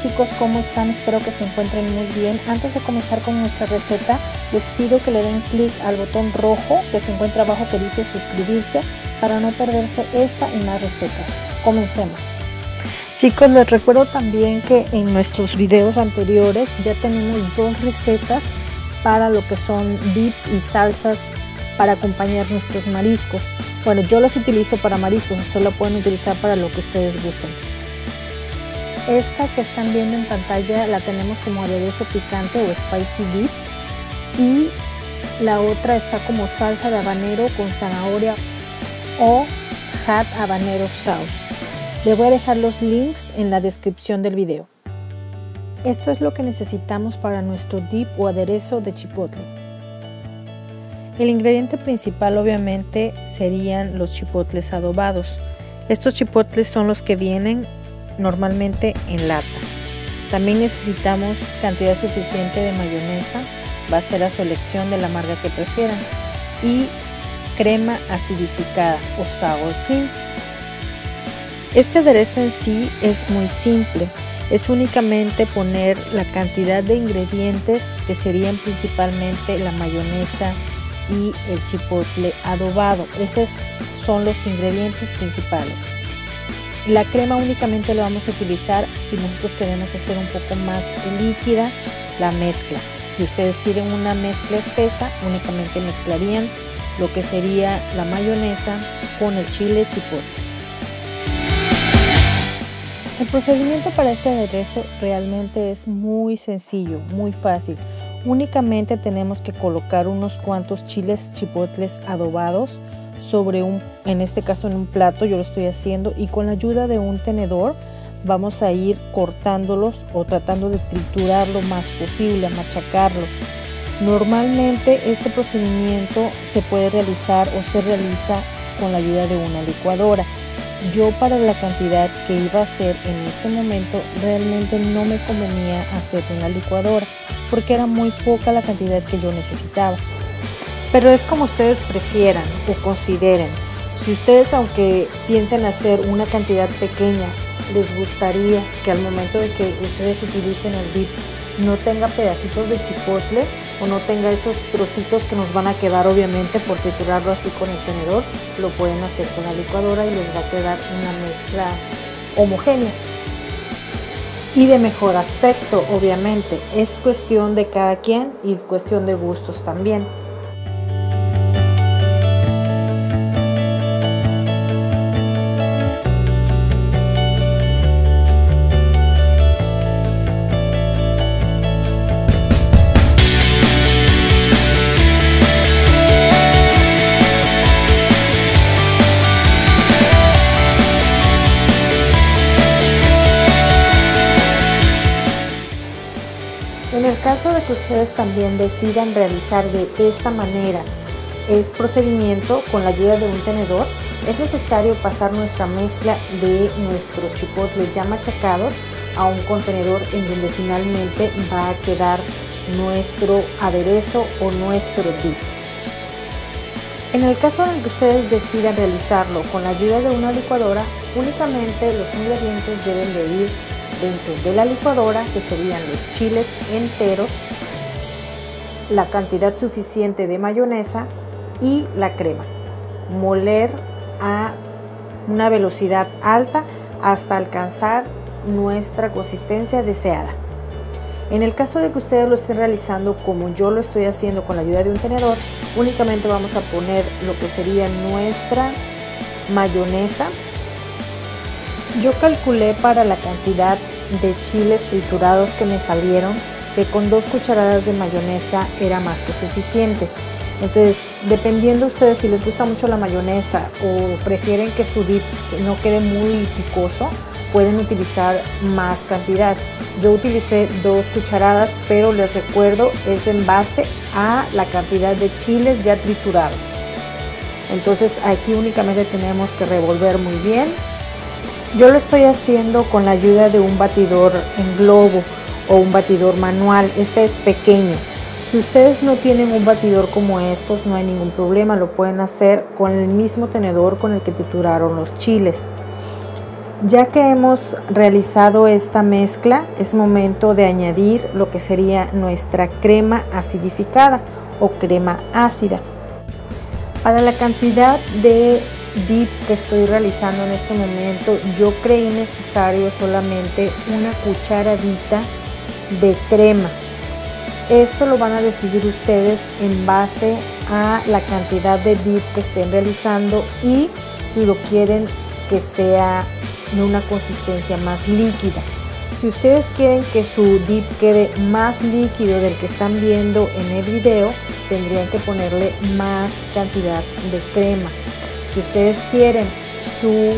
Chicos, ¿cómo están? Espero que se encuentren muy bien. Antes de comenzar con nuestra receta, les pido que le den clic al botón rojo que se encuentra abajo que dice suscribirse para no perderse esta y más recetas. Comencemos. Chicos, les recuerdo también que en nuestros videos anteriores ya tenemos dos recetas para lo que son dips y salsas para acompañar nuestros mariscos. Bueno, yo los utilizo para mariscos, ustedes lo pueden utilizar para lo que ustedes gusten. Esta que están viendo en pantalla la tenemos como aderezo picante o spicy dip. Y la otra está como salsa de habanero con zanahoria o hot habanero sauce. Les voy a dejar los links en la descripción del video. Esto es lo que necesitamos para nuestro dip o aderezo de chipotle. El ingrediente principal obviamente serían los chipotles adobados. Estos chipotles son los que vienen normalmente en lata. También necesitamos cantidad suficiente de mayonesa, va a ser a su elección de la marca que prefieran, y crema acidificada o sour cream. Este aderezo en sí es muy simple, es únicamente poner la cantidad de ingredientes que serían principalmente la mayonesa y el chipotle adobado. Esos son los ingredientes principales. La crema únicamente la vamos a utilizar si nosotros queremos hacer un poco más líquida la mezcla. Si ustedes quieren una mezcla espesa, únicamente mezclarían lo que sería la mayonesa con el chile chipotle. El procedimiento para este aderezo realmente es muy sencillo, muy fácil. Únicamente tenemos que colocar unos cuantos chiles chipotles adobados sobre un, en este caso en un plato, yo lo estoy haciendo y con la ayuda de un tenedor vamos a ir cortándolos o tratando de triturar lo más posible, machacarlos. Normalmente este procedimiento se puede realizar o se realiza con la ayuda de una licuadora. Yo para la cantidad que iba a hacer en este momento realmente no me convenía hacer una licuadora porque era muy poca la cantidad que yo necesitaba. Pero es como ustedes prefieran o consideren. Si ustedes, aunque piensen hacer una cantidad pequeña, les gustaría que al momento de que ustedes utilicen el dip no tenga pedacitos de chipotle o no tenga esos trocitos que nos van a quedar obviamente por triturarlo así con el tenedor, lo pueden hacer con la licuadora y les va a quedar una mezcla homogénea y de mejor aspecto obviamente. Es cuestión de cada quien y cuestión de gustos también. En el caso de que ustedes también decidan realizar de esta manera este procedimiento con la ayuda de un tenedor, es necesario pasar nuestra mezcla de nuestros chipotles ya machacados a un contenedor en donde finalmente va a quedar nuestro aderezo o nuestro dip. En el caso en que ustedes decidan realizarlo con la ayuda de una licuadora, únicamente los ingredientes deben de ir dentro de la licuadora, que serían los chiles enteros, la cantidad suficiente de mayonesa y la crema. Moler a una velocidad alta hasta alcanzar nuestra consistencia deseada. En el caso de que ustedes lo estén realizando como yo lo estoy haciendo con la ayuda de un tenedor, únicamente vamos a poner lo que sería nuestra mayonesa yo calculé para la cantidad de chiles triturados que me salieron que con dos cucharadas de mayonesa era más que suficiente. Entonces, dependiendo ustedes si les gusta mucho la mayonesa o prefieren que su dip no quede muy picoso, pueden utilizar más cantidad. Yo utilicé dos cucharadas, pero les recuerdo es en base a la cantidad de chiles ya triturados. Entonces aquí únicamente tenemos que revolver muy bien yo lo estoy haciendo con la ayuda de un batidor en globo o un batidor manual. Este es pequeño. Si ustedes no tienen un batidor como estos, no hay ningún problema. Lo pueden hacer con el mismo tenedor con el que trituraron los chiles. Ya que hemos realizado esta mezcla, es momento de añadir lo que sería nuestra crema acidificada o crema ácida. Para la cantidad de dip que estoy realizando en este momento, yo creí necesario solamente una cucharadita de crema. Esto lo van a decidir ustedes en base a la cantidad de dip que estén realizando y si lo quieren que sea de una consistencia más líquida. Si ustedes quieren que su dip quede más líquido del que están viendo en el video, tendrían que ponerle más cantidad de crema. Si ustedes quieren su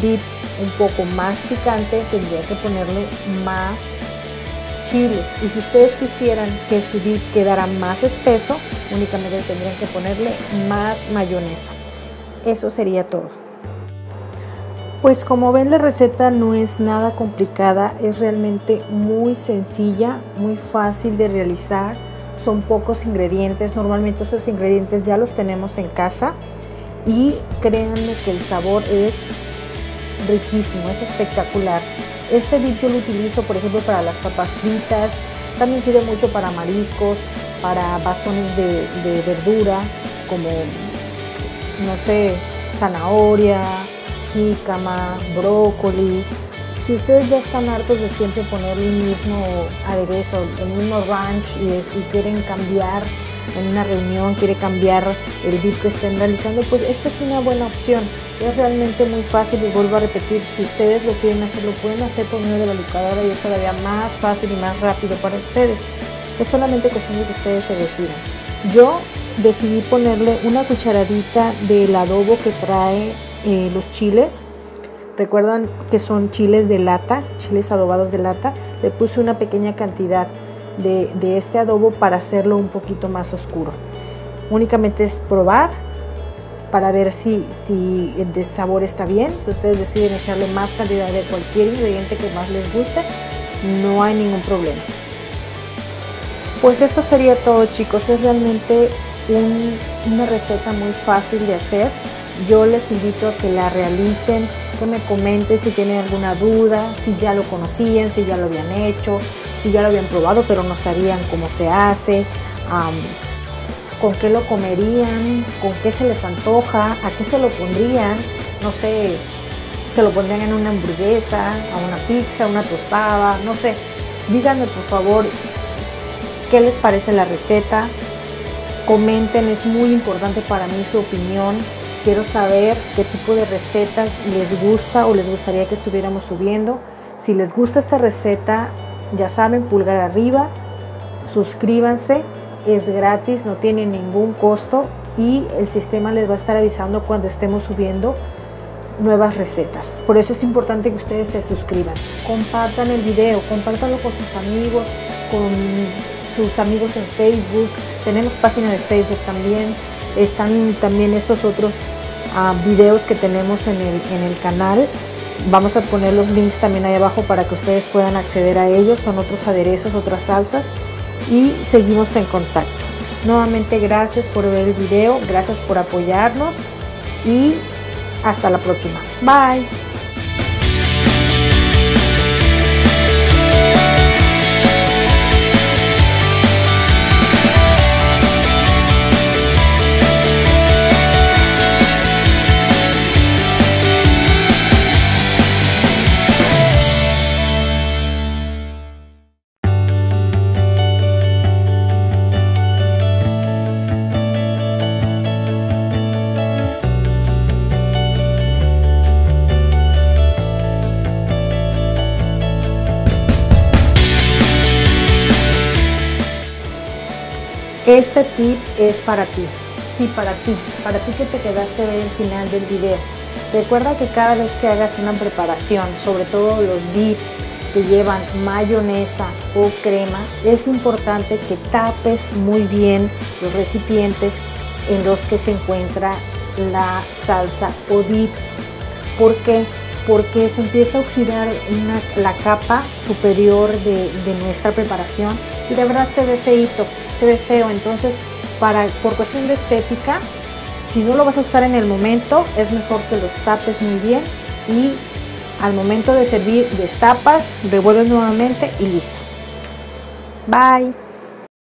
dip un poco más picante, tendrían que ponerle más chile. Y si ustedes quisieran que su dip quedara más espeso, únicamente tendrían que ponerle más mayonesa. Eso sería todo. Pues como ven la receta no es nada complicada, es realmente muy sencilla, muy fácil de realizar. Son pocos ingredientes, normalmente esos ingredientes ya los tenemos en casa y créanme que el sabor es riquísimo, es espectacular. Este dip yo lo utilizo por ejemplo para las papas fritas, también sirve mucho para mariscos, para bastones de, de verdura como, no sé, zanahoria, jícama, brócoli. Si ustedes ya están hartos de siempre poner el mismo aderezo, el mismo ranch y, quieren cambiar en una reunión, quiere cambiar el dip que estén realizando, pues esta es una buena opción. Es realmente muy fácil y vuelvo a repetir, si ustedes lo quieren hacer, lo pueden hacer por medio de la licuadora y es todavía más fácil y más rápido para ustedes. Es solamente cuestión de que ustedes se decidan. Yo decidí ponerle una cucharadita del adobo que trae eh, los chiles. Recuerdan que son chiles de lata, chiles adobados de lata. Le puse una pequeña cantidad de, este adobo para hacerlo un poquito más oscuro. Únicamente es probar para ver si, si el sabor está bien. ustedes deciden echarle más cantidad de cualquier ingrediente que más les guste, no hay ningún problema. Pues esto sería todo chicos, es realmente una receta muy fácil de hacer. Yo les invito a que la realicen, que me comenten si tienen alguna duda, si ya lo conocían, si ya lo habían hecho, ya lo habían probado pero no sabían cómo se hace, con qué lo comerían, con qué se les antoja, a qué se lo pondrían, no sé, se lo pondrían en una hamburguesa, a una pizza, a una tostada, no sé. Díganme por favor qué les parece la receta. Comenten, es muy importante para mí su opinión Quiero saber qué tipo de recetas les gusta o les gustaría que estuviéramos subiendo. Si les gusta esta receta, ya saben, pulgar arriba, suscríbanse, es gratis, no tiene ningún costo y el sistema les va a estar avisando cuando estemos subiendo nuevas recetas. Por eso es importante que ustedes se suscriban. Compartan el video, compártanlo con sus amigos, con sus amigos en Facebook. Tenemos página de Facebook también. Están también estos otros videos que tenemos en el, en el canal. Vamos a poner los links también ahí abajo para que ustedes puedan acceder a ellos. Son otros aderezos, otras salsas. Y seguimos en contacto. Nuevamente gracias por ver el video, gracias por apoyarnos y hasta la próxima. Bye. Este tip es para ti, sí, para ti, para ti que te quedaste a ver el final del video. Recuerda que cada vez que hagas una preparación, sobre todo los dips que llevan mayonesa o crema, es importante que tapes muy bien los recipientes en los que se encuentra la salsa o dip. ¿Por qué? Porque se empieza a oxidar la capa superior de, nuestra preparación y de verdad se ve feito se ve feo. Entonces, para, por cuestión de estética, si no lo vas a usar en el momento, es mejor que los tapes muy bien y Al momento de servir destapas, revuelves nuevamente y listo. Bye.